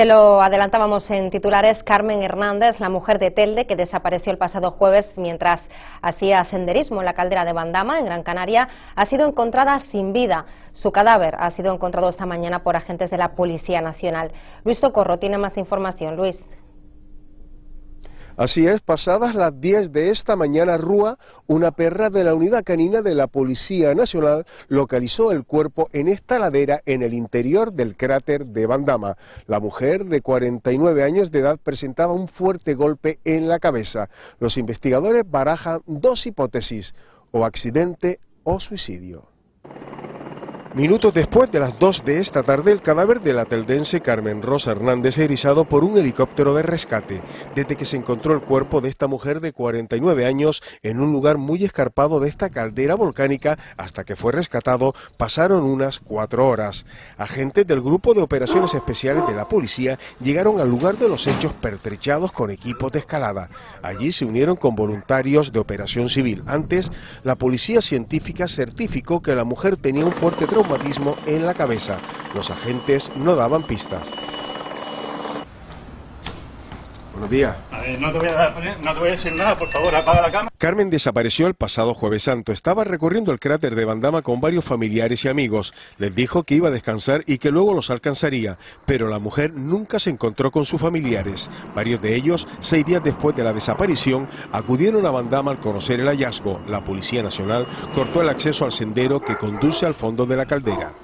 Se lo adelantábamos en titulares, Carmen Hernández, la mujer de Telde, que desapareció el pasado jueves mientras hacía senderismo en la caldera de Bandama, en Gran Canaria, ha sido encontrada sin vida. Su cadáver ha sido encontrado esta mañana por agentes de la Policía Nacional. Luis Socorro tiene más información. Luis. Así es, pasadas las 10 de esta mañana, Rúa, una perra de la unidad canina de la Policía Nacional, localizó el cuerpo en esta ladera en el interior del cráter de Bandama. La mujer, de 49 años de edad, presentaba un fuerte golpe en la cabeza. Los investigadores barajan dos hipótesis, o accidente o suicidio. Minutos después de las 2 de esta tarde, el cadáver de la teldense Carmen Rosa Hernández erizado por un helicóptero de rescate, desde que se encontró el cuerpo de esta mujer de 49 años en un lugar muy escarpado de esta caldera volcánica hasta que fue rescatado, pasaron unas cuatro horas. Agentes del Grupo de Operaciones Especiales de la Policía llegaron al lugar de los hechos pertrechados con equipos de escalada. Allí se unieron con voluntarios de Operación Civil. Antes, la Policía Científica certificó que la mujer tenía un fuerte en la cabeza. Los agentes no daban pistas. Buenos días. A ver, no te, voy a dar, no te voy a decir nada, por favor, apaga la cámara. Carmen desapareció el pasado jueves santo. Estaba recorriendo el cráter de Bandama con varios familiares y amigos. Les dijo que iba a descansar y que luego los alcanzaría. Pero la mujer nunca se encontró con sus familiares. Varios de ellos, seis días después de la desaparición, acudieron a Bandama al conocer el hallazgo. La Policía Nacional cortó el acceso al sendero que conduce al fondo de la caldera.